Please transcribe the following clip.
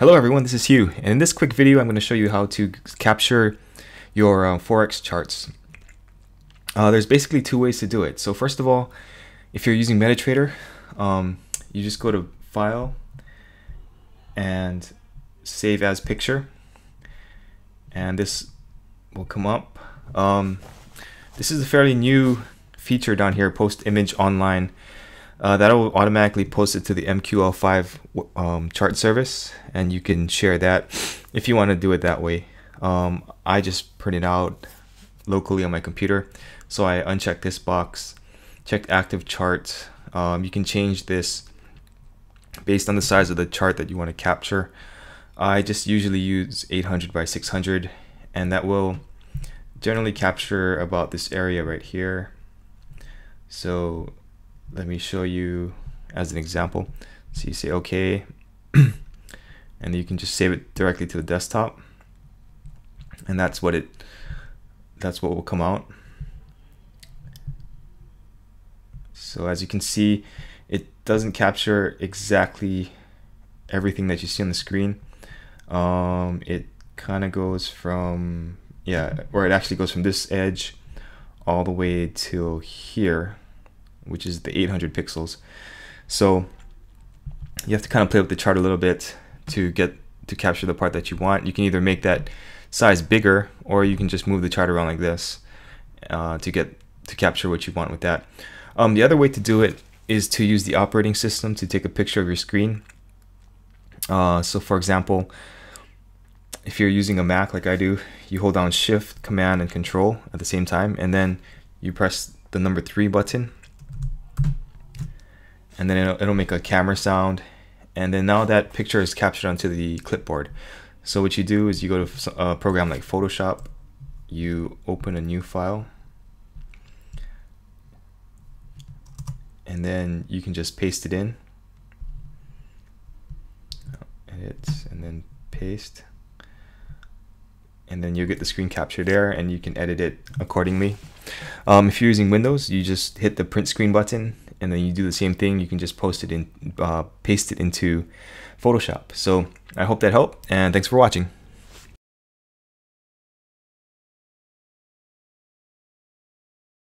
Hello everyone, this is Hugh, and in this quick video I'm going to show you how to capture your uh, Forex charts. Uh, there's basically two ways to do it. So first of all, if you're using MetaTrader, um, you just go to File and Save as Picture, and this will come up. Um, this is a fairly new feature down here, Post Image Online uh, that will automatically post it to the MQL5 um, chart service and you can share that if you want to do it that way. Um, I just print it out locally on my computer. So I uncheck this box, check active chart. Um, you can change this based on the size of the chart that you want to capture. I just usually use 800 by 600 and that will generally capture about this area right here. So let me show you as an example. So you say OK, and you can just save it directly to the desktop, and that's what it that's what will come out. So as you can see, it doesn't capture exactly everything that you see on the screen. Um, it kind of goes from yeah, or it actually goes from this edge all the way till here which is the 800 pixels. So you have to kind of play with the chart a little bit to get to capture the part that you want. You can either make that size bigger or you can just move the chart around like this uh, to get to capture what you want with that. Um, the other way to do it is to use the operating system to take a picture of your screen. Uh, so for example, if you're using a Mac like I do, you hold down Shift, Command, and Control at the same time, and then you press the number three button and then it'll, it'll make a camera sound. And then now that picture is captured onto the clipboard. So what you do is you go to a program like Photoshop. You open a new file. And then you can just paste it in. Edit and then paste. And then you'll get the screen capture there and you can edit it accordingly. Um, if you're using Windows you just hit the print screen button and then you do the same thing you can just post it in uh, paste it into Photoshop. So I hope that helped and thanks for watching